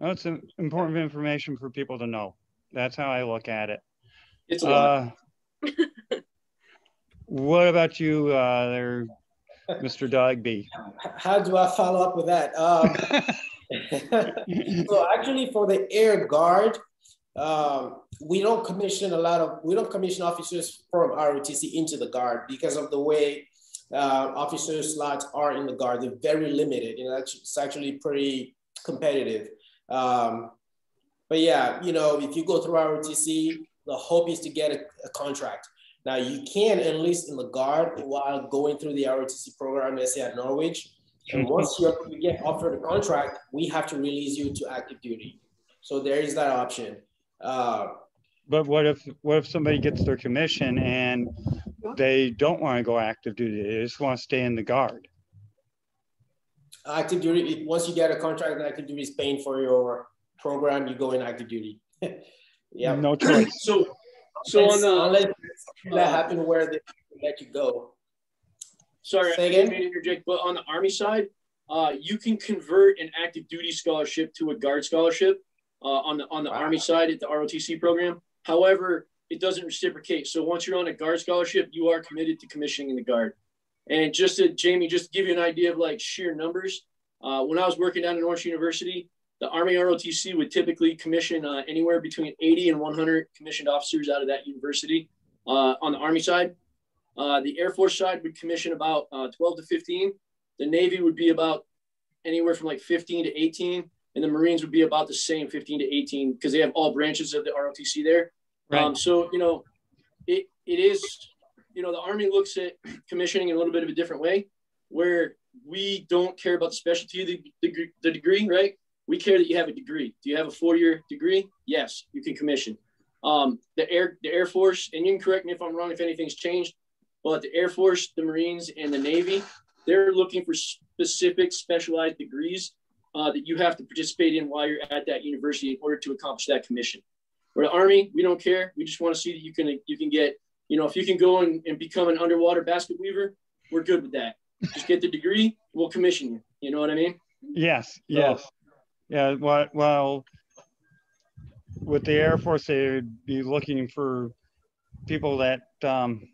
That's important information for people to know. That's how I look at it. It's a lot. Uh, what about you uh, there, Mr. Degboe? How do I follow up with that? Um, so actually, for the Air Guard, um, we don't commission a lot of we don't commission officers from ROTC into the Guard because of the way uh, officer slots are in the guard. They're very limited. Know, it's actually pretty competitive. Um, but yeah, you know, if you go through ROTC, the hope is to get a, a contract. Now you can enlist in the guard while going through the ROTC program, let's say at Norwich. And once you get offered a contract, we have to release you to active duty. So there is that option. Uh, but what if what if somebody gets their commission and they don't want to go active duty? They just want to stay in the guard. Active duty. Once you get a contract, and active duty is paying for your program. You go in active duty. yeah. No choice. so, so on the unless that happen where they let you go. Sorry, Say I didn't mean to interject, but on the Army side, uh, you can convert an active duty scholarship to a guard scholarship uh, on the on the wow. Army side at the ROTC program. However, it doesn't reciprocate. So once you're on a guard scholarship, you are committed to commissioning in the guard. And just to Jamie, just to give you an idea of like sheer numbers, uh, when I was working down at Norwich University, the Army ROTC would typically commission uh, anywhere between 80 and 100 commissioned officers out of that university uh, on the Army side. Uh, the Air Force side would commission about uh, 12 to 15. The Navy would be about anywhere from like 15 to 18. And the Marines would be about the same 15 to 18 because they have all branches of the ROTC there. Right. Um, so, you know, it, it is, you know, the Army looks at commissioning in a little bit of a different way where we don't care about the specialty of the, the, the degree, right? We care that you have a degree. Do you have a four-year degree? Yes, you can commission. Um, the Air the Air Force, and you can correct me if I'm wrong if anything's changed. But the Air Force, the Marines, and the Navy, they're looking for specific specialized degrees uh, that you have to participate in while you're at that university in order to accomplish that commission. For the Army, we don't care. We just want to see that you can you can get, you know, if you can go and, and become an underwater basket weaver, we're good with that. Just get the degree, we'll commission you. You know what I mean? Yes, yes. So, yeah, well, well, with the Air Force, they would be looking for people that um,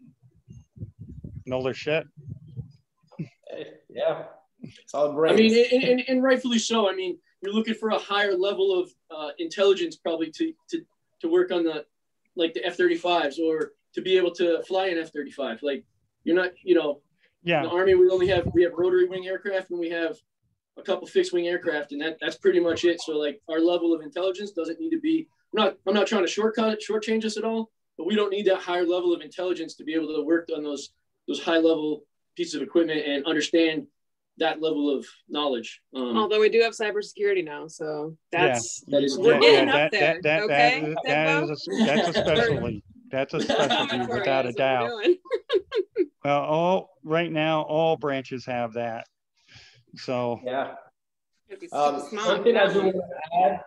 know their shit. Yeah, solid brains. I mean, and, and, and, rightfully so. I mean, you're looking for a higher level of uh, intelligence probably to, to to work on the like the F-35s or to be able to fly an F-35. Like you're not, you know, yeah. In the Army, we only have we have rotary wing aircraft and we have a couple fixed wing aircraft, and that that's pretty much it. So like our level of intelligence doesn't need to be. I'm not I'm not trying to shortcut it, shortchange us at all, but we don't need that higher level of intelligence to be able to work on those those high level pieces of equipment and understand that level of knowledge. Um, Although we do have cybersecurity now, so that's yeah. that is, we're yeah, getting yeah, up that, there. That, that, okay, that is, that is a, that's a specialty. That's a specialty without a doubt. well, all right now, all branches have that. So yeah. Um, something I do want to add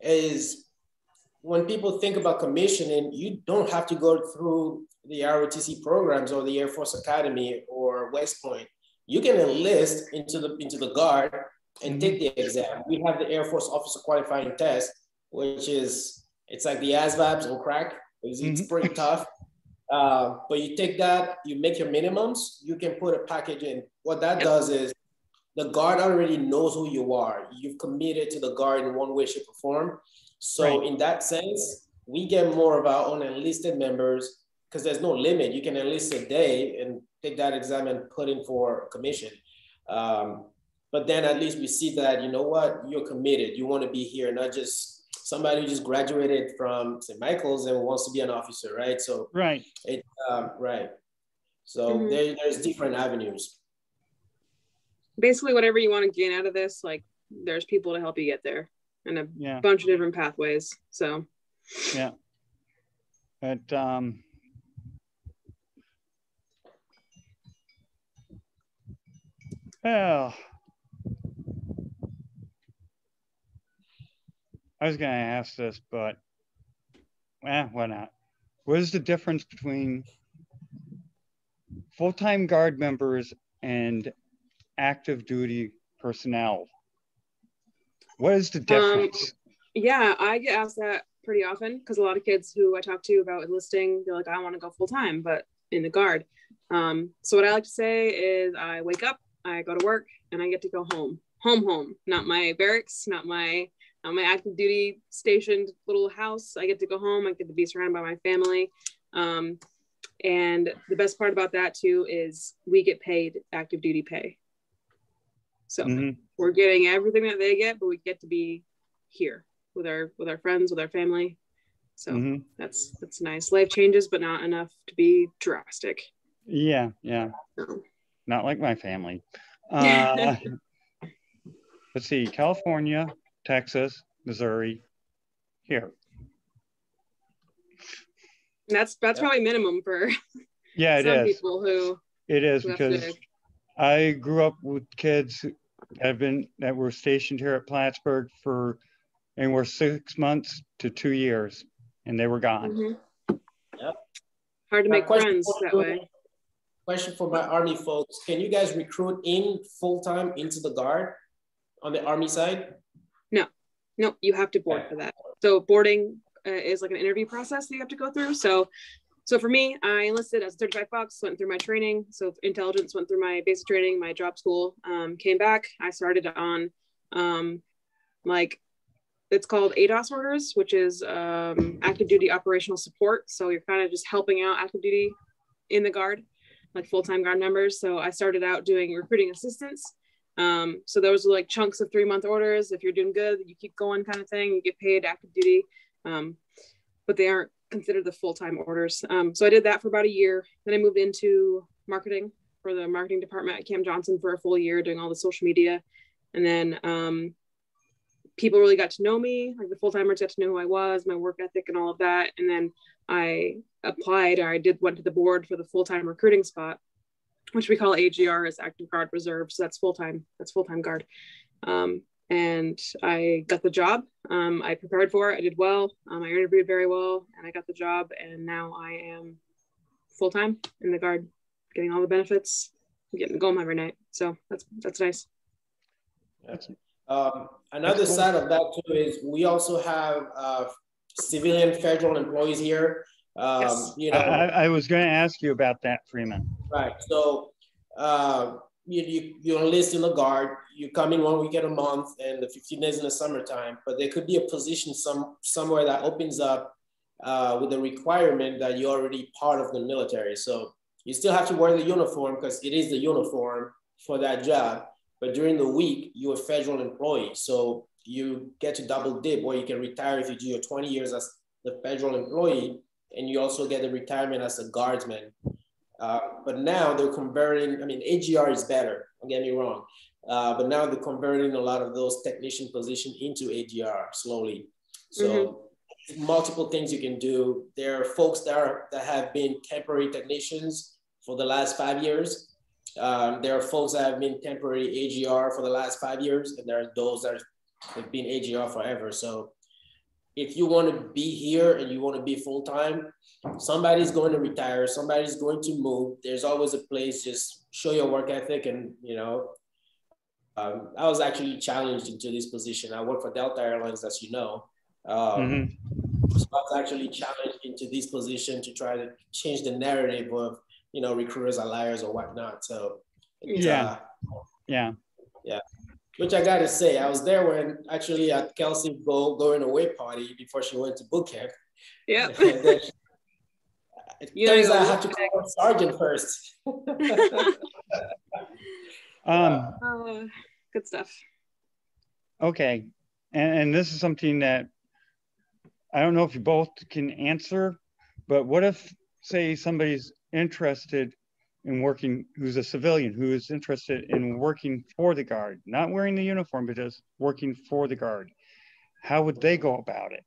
is when people think about commissioning, you don't have to go through the ROTC programs or the Air Force Academy or West Point. You can enlist into the into the guard and take the exam. We have the Air Force Officer Qualifying Test, which is it's like the ASVABs on crack. It's, it's mm-hmm. pretty tough. Uh, but you take that, you make your minimums, you can put a package in. What that does is the guard already knows who you are. You've committed to the guard in one way, shape, or form. So right. in that sense, we get more of our own enlisted members because there's no limit. You can enlist a day and take that exam and put in for commission. Um, but then at least we see that, you know what, you're committed. You want to be here, not just somebody who just graduated from St. Michael's and wants to be an officer, right? So, right. It, um, right. So mm-hmm. there, there's different avenues. Basically, whatever you want to gain out of this, like there's people to help you get there and a yeah. bunch of different pathways. So, yeah. But, um, Well, I was going to ask this, but eh, why not? What is the difference between full-time guard members and active duty personnel? What is the um, difference? Um, yeah, I get asked that pretty often because a lot of kids who I talk to about enlisting, they're like, I want to go full time, but in the guard. Um, so what I like to say is I wake up, I go to work and I get to go home, home, home, not my barracks, not my, not my active duty stationed little house. I get to go home. I get to be surrounded by my family. Um, And the best part about that too is we get paid active duty pay. So Mhm. we're getting everything that they get, but we get to be here with our with our friends, with our family. So Mhm. that's that's nice. Life changes, but not enough to be drastic. Yeah, yeah. So, Not like my family. Uh, let's see, California, Texas, Missouri, here. that's that's probably minimum for Yeah, it some is. people who It is who because I grew up with kids who have been that were stationed here at Plattsburgh for anywhere six months to two years, and they were gone. Mhm. Yep. hard to make question friends that you- way. Question for my Army folks. Can you guys recruit in full-time into the Guard on the Army side? No, no, you have to board for that. So boarding uh, is like an interview process that you have to go through. So, so for me, I enlisted as a 35 bucks, went through my training. So intelligence went through my basic training, my job school, um, came back. I started on um, like it's called ADOS orders, which is um, active duty operational support. So you're kind of just helping out active duty in the guard, like full-time guard members. So I started out doing recruiting assistance. Um, so those are like chunks of three month orders. If you're doing good, you keep going kind of thing. You get paid active duty, um, but they aren't considered the full time orders. Um, so I did that for about a year. Then I moved into marketing for the marketing department at Camp Johnson for a full year, doing all the social media. And then um, people really got to know me, like the full timers got to know who I was, my work ethic, and all of that. And then I applied, or I did went to the board for the full time recruiting spot which we call AGR as active guard reserve. So that's full time. That's full time guard. Um, and I got the job. Um, I prepared for it. I did well. Um, I interviewed very well, and I got the job. And now I am full time in the guard, getting all the benefits, getting to go home every night. So that's that's nice. Um, another cool. side of that too is we also have uh, civilian federal employees here. Um, Yes. You I, know, I, I was going to ask you about that, Freeman. right. So uh, you, you you enlist in the guard. You come in one weekend a month and the 15 days in the summertime. But there could be a position some somewhere that opens up uh, with the requirement that you're already part of the military. So you still have to wear the uniform because it is the uniform for that job. But during the week, you're a federal employee. So you get to double dip where you can retire if you do your 20 years as the federal employee, and you also get the retirement as a guardsman. Uh, but now they're converting, I mean, AGR is better, don't get me wrong. Uh, but now they're converting a lot of those technician positions into AGR slowly. So multiple things you can do. There are folks that, are, that have been temporary technicians for the last five years. Um, there are folks that have been temporary AGR for the last five years, and there are those that have been AGR forever. So if you want to be here and you want to be full time, somebody's going to retire, somebody's going to move. There's always a place. Just show your work ethic, and you know. Um, I was actually challenged into this position. I work for Delta Airlines, as you know. Um, Mhm. so I was actually challenged into this position to try to change the narrative of, you know, recruiters are liars or whatnot. So, it's, Yeah. uh, Yeah. which I gotta say, I was there when actually at Kelsey go going away party before she went to boot camp. Yeah. Then You turns out I go had to call her sergeant first. Um, Uh, good stuff. okay. And, and this is something that I don't know if you both can answer, but what if, say, somebody's interested in working, who's a civilian, who is interested in working for the guard, not wearing the uniform, but just working for the guard? How would they go about it?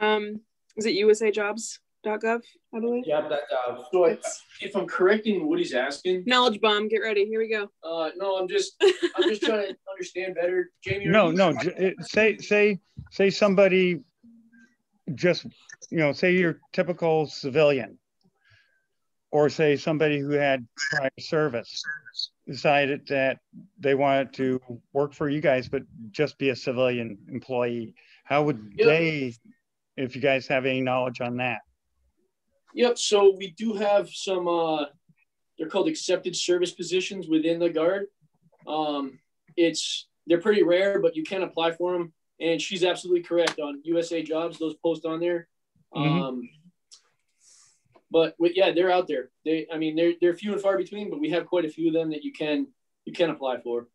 Um, is it usajobs.gov, I believe? Job that job. So I, if I'm correcting what he's asking, Knowledge bomb, get ready. Here we go. uh, no, I'm just, I'm just trying to understand better. Jamie, No, no. j- Say, say, say somebody just, you know, say you're typical civilian, or say somebody who had prior service decided that they wanted to work for you guys, but just be a civilian employee. How would Yep. they, if you guys have any knowledge on that? Yep. So we do have some. Uh, they're called accepted service positions within the guard. Um, it's they're pretty rare, but you can apply for them. And she's absolutely correct on USA Jobs. Those post on there. Mhm. Um, but yeah, they're out there. They, I mean, they're they're few and far between, but we have quite a few of them that you can you can apply for,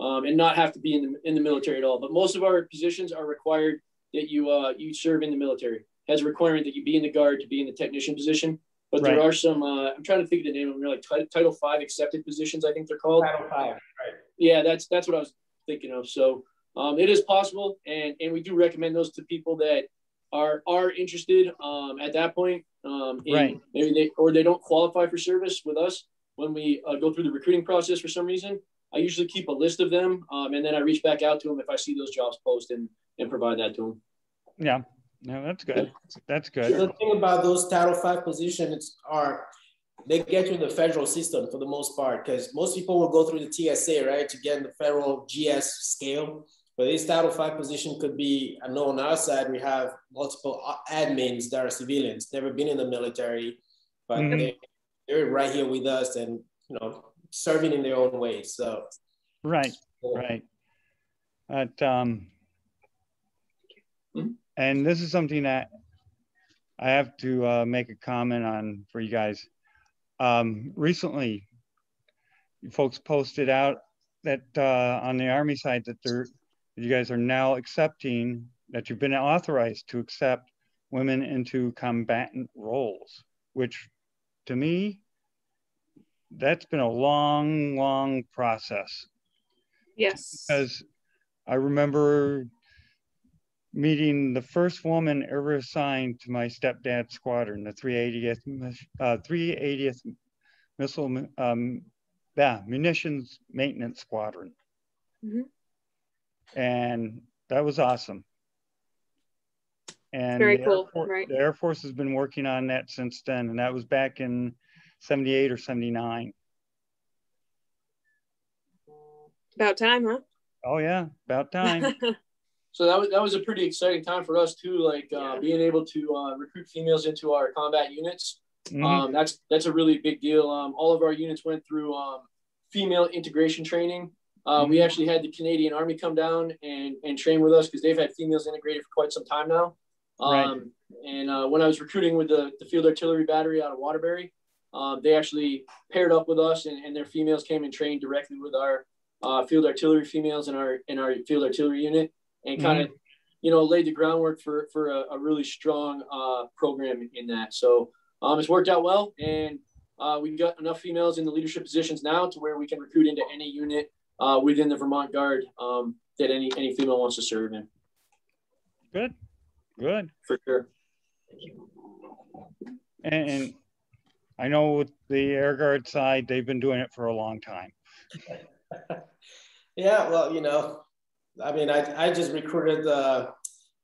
um, and not have to be in the in the military at all. But most of our positions are required that you uh, you serve in the military. Has a requirement that you be in the guard to be in the technician position. But right. there are some. Uh, I'm trying to think of the name of them. They're like Title Five accepted positions. I think they're called. Title Five, right? Yeah, that's that's what I was thinking of. So um, it is possible, and and we do recommend those to people that are are interested um, at that point. Um, right. Maybe they or they don't qualify for service with us when we uh, go through the recruiting process for some reason. I usually keep a list of them, um, and then I reach back out to them if I see those jobs posted and, and provide that to them. Yeah, no, that's good. That's good. The thing about those Title Five positions are they get you in the federal system for the most part because most people will go through the TSA, right, to get in the federal GS scale. But this Title Five position could be, I know on our side, we have multiple admins that are civilians, never been in the military, but mm-hmm. they, they're right here with us and, you know, serving in their own way. So, right, right. But, um, mm-hmm. and this is something that I have to uh, make a comment on for you guys. Um, recently, folks posted out that uh, on the Army side that they're, you guys are now accepting that you've been authorized to accept women into combatant roles, which to me, that's been a long, long process. Yes. Because I remember meeting the first woman ever assigned to my stepdad's squadron, the 380th, uh, 380th Missile um, yeah, Munitions Maintenance Squadron. Mm-hmm. And that was awesome. And very cool, Force, right? The Air Force has been working on that since then, and that was back in 78 or 79. About time, huh? Oh yeah, about time. so that was that was a pretty exciting time for us too, like uh, yeah. being able to uh, recruit females into our combat units. Mm-hmm. Um, that's that's a really big deal. Um, all of our units went through um, female integration training. Uh, mm-hmm. We actually had the Canadian Army come down and and train with us because they've had females integrated for quite some time now. Right. Um, and uh, when I was recruiting with the, the Field Artillery Battery out of Waterbury, um, they actually paired up with us, and, and their females came and trained directly with our uh, Field Artillery females in our in our Field Artillery unit and kind of mm-hmm. you know laid the groundwork for for a, a really strong uh, program in that. So um, it's worked out well, and uh, we've got enough females in the leadership positions now to where we can recruit into any unit uh, within the Vermont Guard um, that any any female wants to serve in. Good, good for sure. Thank you. And I know with the Air Guard side, they've been doing it for a long time. yeah, well, you know, I mean, I, I just recruited uh,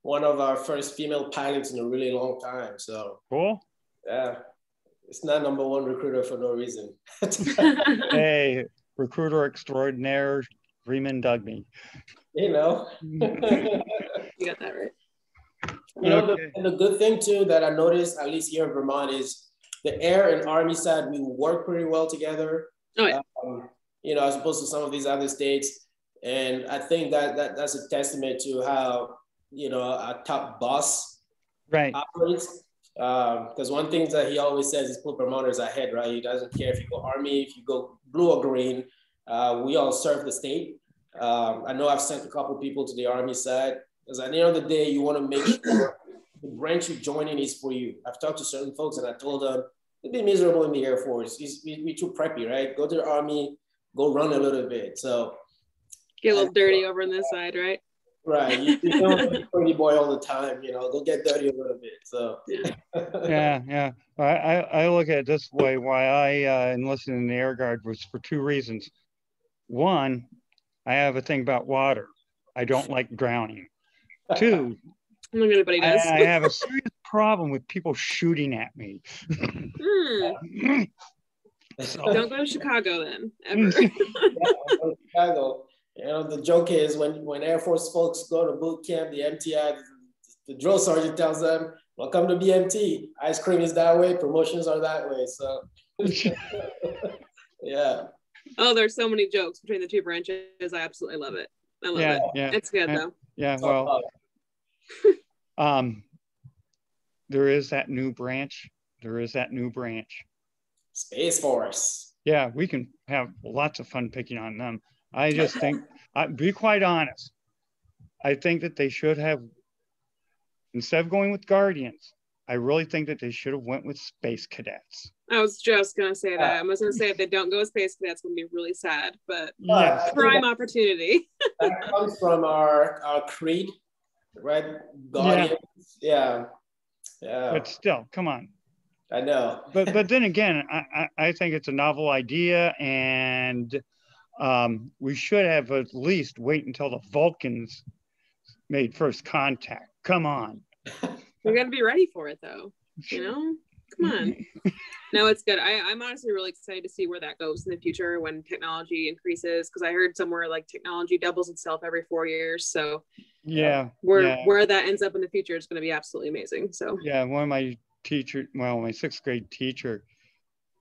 one of our first female pilots in a really long time. So cool. Yeah, it's not number one recruiter for no reason. hey, recruiter extraordinaire, Freeman Degboe. You know. you got that right. You know, okay. the, and the good thing too that I noticed, at least here in Vermont, is the air and army side, we work pretty well together. Oh, yeah. Um, you know, as opposed to some of these other states. And I think that, that that's a testament to how, you know, a top boss right. operates. Because um, one thing that he always says is put promoters ahead, right? He doesn't care if you go army, if you go blue or green. Uh, we all serve the state. Um, I know I've sent a couple people to the army side because at the end of the day, you want to make sure the branch you're joining is for you. I've talked to certain folks and I told them, you'd be miserable in the Air Force. You're, you're too preppy, right? Go to the army, go run a little bit. So get a little dirty over on this side, right? Right. You, you don't be pretty boy all the time, you know, go get dirty a little bit. So yeah, yeah. yeah. I, I look at it this way. Why I uh, enlisted in the Air Guard was for two reasons. One, I have a thing about water. I don't like drowning. Two, I don't anybody does. I, I, have a serious problem with people shooting at me. Hmm. so. Don't go to Chicago then, ever. yeah, Chicago. You know, the joke is when, when Air Force folks go to boot camp, the MTI, the drill sergeant tells them, welcome to BMT. Ice cream is that way, promotions are that way. So, yeah. Oh, there's so many jokes between the two branches. I absolutely love it. I love yeah, it. Yeah, it's good yeah, though. Yeah, well, um, there is that new branch there is that new branch. Space Force. Yeah, we can have lots of fun picking on them. I just think, I, be quite honest, I think that they should have, instead of going with Guardians, I really think that they should have went with Space Cadets. I was just gonna say that. I was gonna say if they don't go with space, that's gonna be really sad. But Yeah, prime opportunity. That comes from our our creed, right? Guardians. Yeah. Yeah. but still, come on. I know. But but then again, I, I, I think it's a novel idea, and um, we should have at least wait until the Vulcans made first contact. Come on. we gotta be ready for it though. You know? Come on. no, it's good. I, I'm honestly really excited to see where that goes in the future when technology increases. Because I heard somewhere like technology doubles itself every four years. So Yeah. where yeah. where that ends up in the future is going to be absolutely amazing. So Yeah, one of my teacher, well, my sixth grade teacher,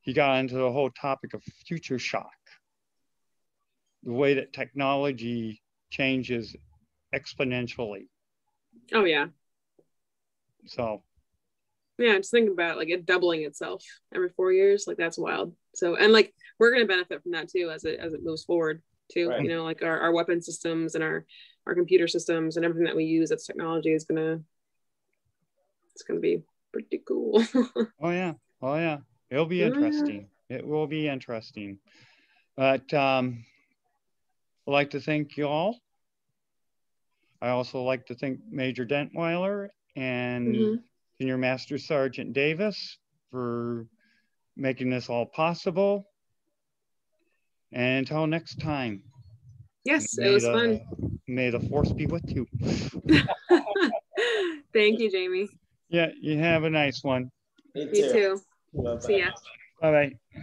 he got into the whole topic of future shock. The way that technology changes exponentially. oh yeah, So yeah. Just thinking about like it doubling itself every four years. Like that's wild. So and like we're going to benefit from that too as it as it moves forward too. Right. You know, like our, our weapon systems and our our computer systems and everything that we use as technology is gonna it's gonna be pretty cool. Oh yeah, oh yeah, it'll be Yeah. interesting. It will be interesting. But um, I'd like to thank you all. I also like to thank Major Detweiler and Mhm. Senior Master Sergeant Davis for making this all possible. And until next time, yes, it was the- fun. May the force be with you. Thank you, Jamie. Yeah, you have a nice one. Me You too. Bye-bye. See ya. Bye bye.